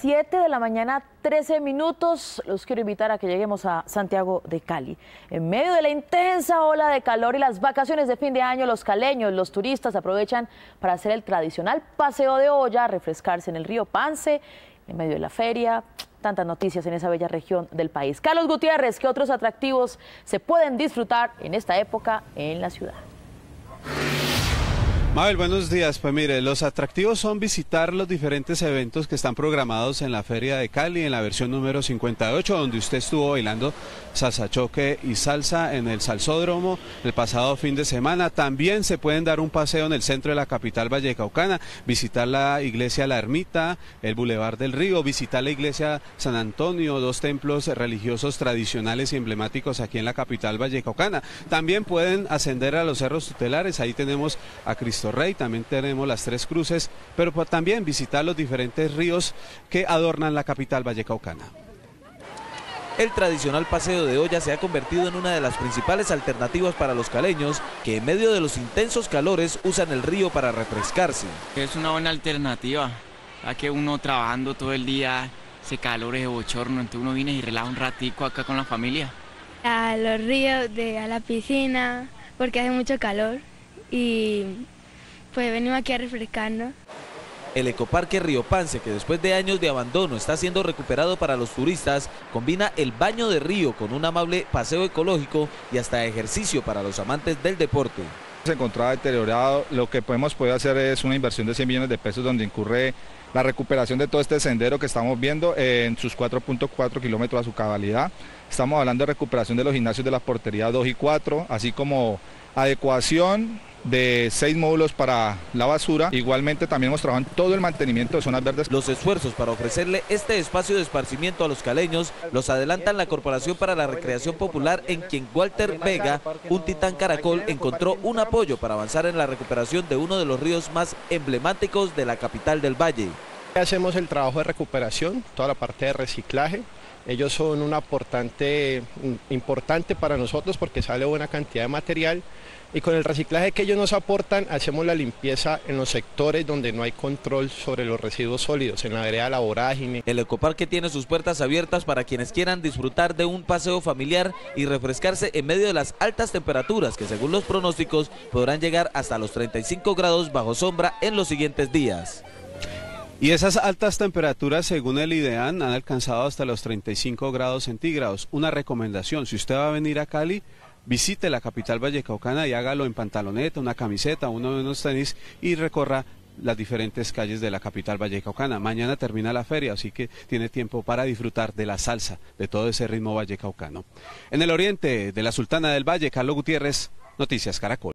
7 de la mañana, 13 minutos. Los quiero invitar a que lleguemos a Santiago de Cali. En medio de la intensa ola de calor y las vacaciones de fin de año, los caleños, los turistas aprovechan para hacer el tradicional paseo de olla, refrescarse en el río Pance, en medio de la feria. Tantas noticias en esa bella región del país. Carlos Gutiérrez, ¿qué otros atractivos se pueden disfrutar en esta época en la ciudad? Mabel, buenos días. Pues mire, los atractivos son visitar los diferentes eventos que están programados en la Feria de Cali, en la versión número 58, donde usted estuvo bailando salsa choque y salsa en el Salsódromo el pasado fin de semana. También se pueden dar un paseo en el centro de la capital vallecaucana, visitar la iglesia La Ermita, el Boulevard del Río, visitar la iglesia San Antonio, dos templos religiosos tradicionales y emblemáticos aquí en la capital vallecaucana. También pueden ascender a los cerros tutelares, ahí tenemos a Cristo Rey, también tenemos las Tres Cruces, pero también visitar los diferentes ríos que adornan la capital vallecaucana. El tradicional paseo de olla se ha convertido en una de las principales alternativas para los caleños que en medio de los intensos calores usan el río para refrescarse. Es una buena alternativa, ya que uno trabajando todo el día, ese calor es bochorno, entonces uno viene y relaja un ratico acá con la familia. A los ríos, de, a la piscina, porque hace mucho calor y pues venimos aquí a refrescarnos. El ecoparque Río Pance, que después de años de abandono está siendo recuperado para los turistas, combina el baño de río con un amable paseo ecológico y hasta ejercicio para los amantes del deporte. Se encontraba deteriorado, lo que podemos poder hacer es una inversión de 100 millones de pesos donde incurre la recuperación de todo este sendero que estamos viendo en sus 4.4 kilómetros a su cabalidad. Estamos hablando de recuperación de los gimnasios de la portería 2 y 4, así como adecuación de seis módulos para la basura. Igualmente también hemos trabajado todo el mantenimiento de zonas verdes. Los esfuerzos para ofrecerle este espacio de esparcimiento a los caleños los adelantan la Corporación para la Recreación Popular en quien Walter Vega, un titán caracol, encontró un apoyo para avanzar en la recuperación de uno de los ríos más emblemáticos de la capital del Valle. Hacemos el trabajo de recuperación, toda la parte de reciclaje, ellos son un aportante importante para nosotros porque sale buena cantidad de material y con el reciclaje que ellos nos aportan hacemos la limpieza en los sectores donde no hay control sobre los residuos sólidos, en la vereda La Vorágine. El ecoparque tiene sus puertas abiertas para quienes quieran disfrutar de un paseo familiar y refrescarse en medio de las altas temperaturas que según los pronósticos podrán llegar hasta los 35 grados bajo sombra en los siguientes días. Y esas altas temperaturas, según el IDEAN, han alcanzado hasta los 35 grados centígrados. Una recomendación, si usted va a venir a Cali, visite la capital vallecaucana y hágalo en pantaloneta, una camiseta, uno de unos tenis y recorra las diferentes calles de la capital vallecaucana. Mañana termina la feria, así que tiene tiempo para disfrutar de la salsa, de todo ese ritmo vallecaucano. En el oriente de la Sultana del Valle, Carlos Gutiérrez, Noticias Caracol.